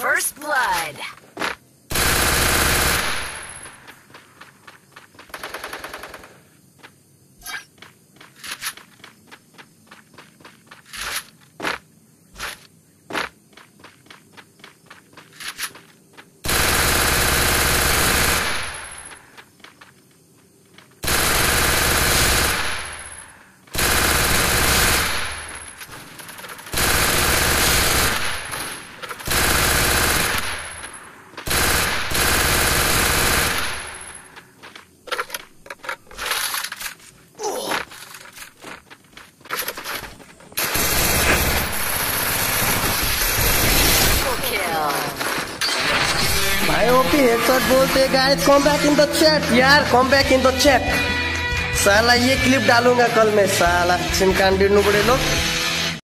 First Blood. भाई OP headshot बोलते guys come back in the chat यार come back in the chat साला ये क्लिप डालूँगा कल मैं, साला चिमकांडी नुबड़े लोग।